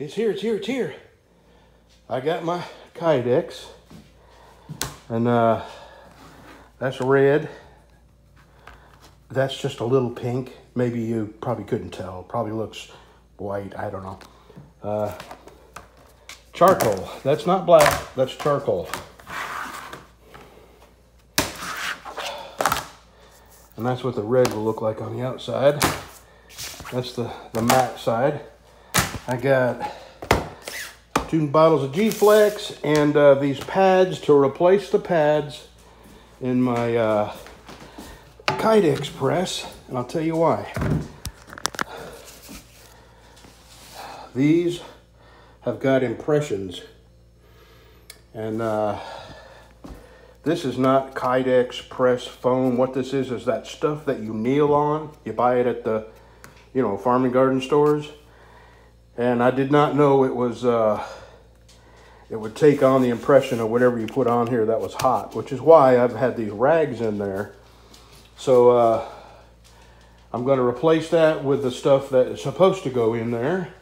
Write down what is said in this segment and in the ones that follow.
It's here, it's here, it's here. I got my Kydex. And uh, that's red. That's just a little pink. Maybe you probably couldn't tell. Probably looks white. I don't know. Uh, charcoal. That's not black. That's charcoal. And that's what the red will look like on the outside. That's the, the matte side. I got two bottles of G-Flex and uh, these pads to replace the pads in my uh, Kydex press. And I'll tell you why. These have got impressions. And uh, this is not Kydex press foam. What this is, is that stuff that you kneel on. You buy it at the, you know, farm and garden stores. And I did not know it was, uh, it would take on the impression of whatever you put on here that was hot, which is why I've had these rags in there. So uh, I'm going to replace that with the stuff that is supposed to go in there,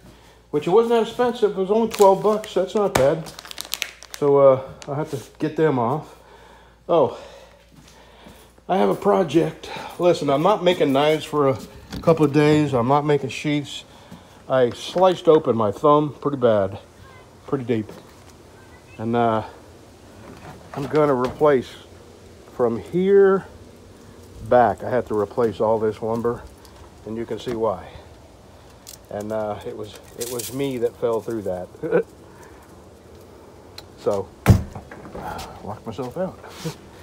which it wasn't that expensive. It was only 12 bucks. That's not bad. So uh, I'll have to get them off. Oh, I have a project. Listen, I'm not making knives for a couple of days. I'm not making sheaths. I sliced open my thumb pretty bad, pretty deep. And uh, I'm gonna replace from here back. I had to replace all this lumber and you can see why. And uh, it was it was me that fell through that. so locked myself out.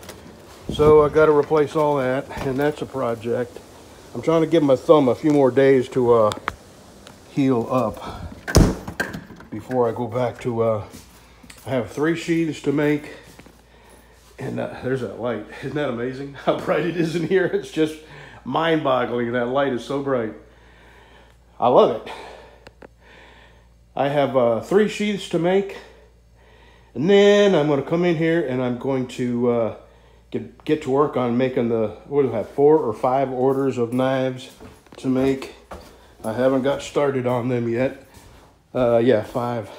so I got to replace all that, and that's a project. I'm trying to give my thumb a few more days to uh, heal up before I go back to. Uh, I have three sheaths to make, and uh, there's that light. Isn't that amazing? How bright it is in here. It's just mind-boggling. That light is so bright. I love it. I have uh, three sheaths to make. And then I'm going to come in here and I'm going to uh, get, get to work on making the, what do I have, four or five orders of knives to make. I haven't got started on them yet. Uh, yeah, five.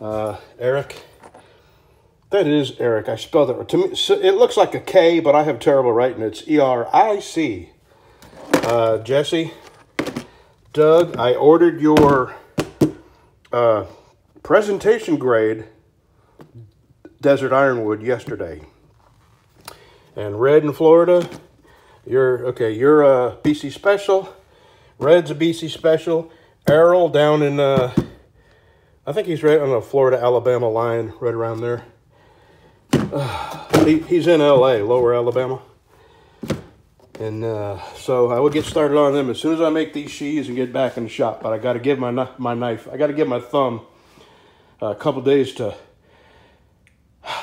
Uh, Eric. That is Eric. I spelled it. To me, so it looks like a K, but I have terrible writing. It's E-R-I-C. Uh, Jesse. Doug, I ordered your uh, presentation grade desert ironwood yesterday. And red in Florida, you're, okay, you're a BC Special. Red's a BC Special. Errol down in, uh, I think he's right on the Florida-Alabama line, right around there. Uh, he, he's in L.A., Lower Alabama. And uh, so I will get started on them as soon as I make these sheaths and get back in the shop. But I got to give my my knife, I got to give my thumb a couple days to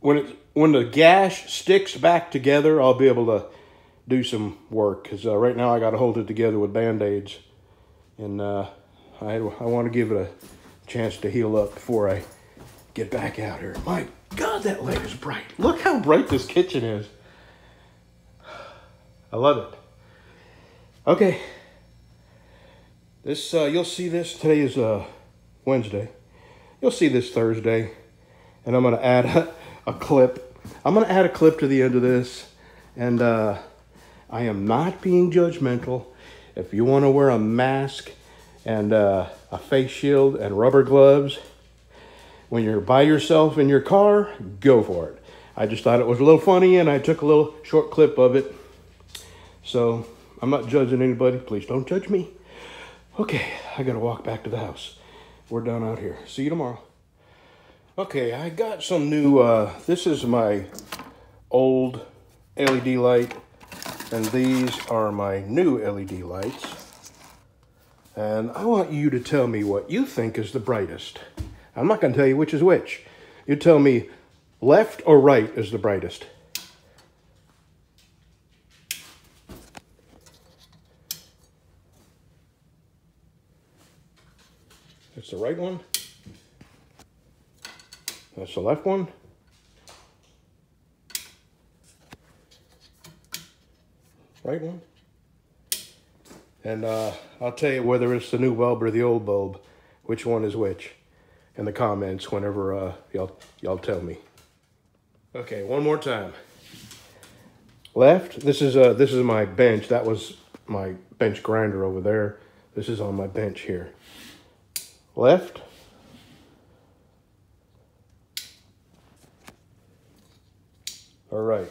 when it when the gash sticks back together, I'll be able to do some work because uh, right now I got to hold it together with band-aids, and uh, I I want to give it a chance to heal up before I get back out here. My God, that light is bright! Look how bright this kitchen is. I love it. Okay, this uh, you'll see this today is uh, Wednesday. You'll see this Thursday, and I'm gonna add a, a clip I'm going to add a clip to the end of this. And uh, I am not being judgmental. If you want to wear a mask and uh, a face shield and rubber gloves when you're by yourself in your car, go for it. I just thought it was a little funny and I took a little short clip of it. So I'm not judging anybody. Please don't judge me. Okay, I got to walk back to the house. We're done out here. See you tomorrow. Okay, I got some new, uh, this is my old LED light, and these are my new LED lights. And I want you to tell me what you think is the brightest. I'm not going to tell you which is which. You tell me left or right is the brightest. That's the right one. That's the left one. Right one. And uh, I'll tell you whether it's the new bulb or the old bulb which one is which in the comments whenever uh, y'all y'all tell me. Okay, one more time. Left. This is uh this is my bench. That was my bench grinder over there. This is on my bench here. Left. All right.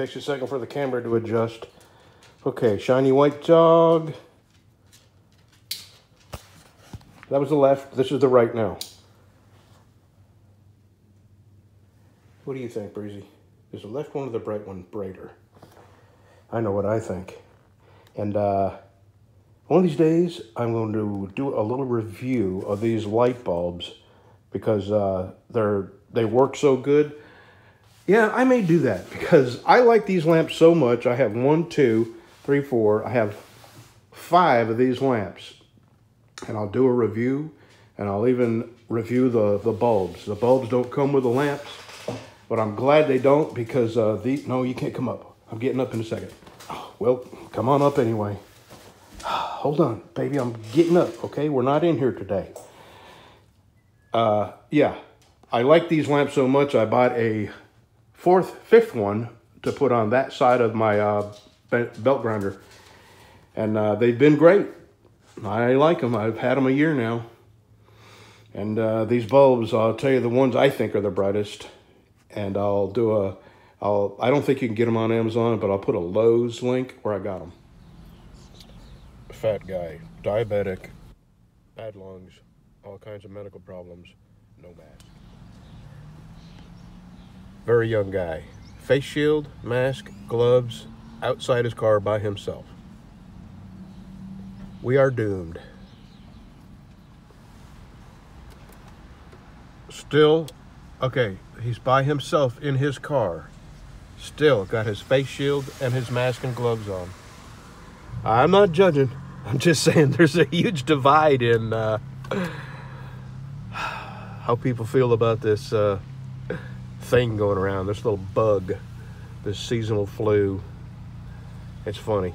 Takes a second for the camera to adjust. Okay, shiny white dog. That was the left. This is the right now. What do you think, Breezy? Is the left one or the bright one brighter? I know what I think. And uh, one of these days, I'm going to do a little review of these light bulbs because uh, they're they work so good. Yeah, I may do that because I like these lamps so much. I have one, two, three, four. I have five of these lamps. And I'll do a review and I'll even review the, the bulbs. The bulbs don't come with the lamps, but I'm glad they don't because uh, the, no, you can't come up. I'm getting up in a second. Oh, well, come on up anyway. Hold on, baby, I'm getting up, okay? We're not in here today. Uh, yeah, I like these lamps so much, I bought a fourth, fifth one to put on that side of my uh, belt grinder. And uh, they've been great. I like them. I've had them a year now. And uh, these bulbs, I'll tell you the ones I think are the brightest. And I'll do a, I'll, I don't think you can get them on Amazon, but I'll put a Lowe's link where I got them. Fat guy, diabetic, bad lungs, all kinds of medical problems, no mask. Very young guy. Face shield, mask, gloves, outside his car by himself. We are doomed. Still, okay, he's by himself in his car. Still got his face shield and his mask and gloves on. I'm not judging. I'm just saying there's a huge divide in uh, how people feel about this uh, thing going around, this little bug, this seasonal flu. It's funny.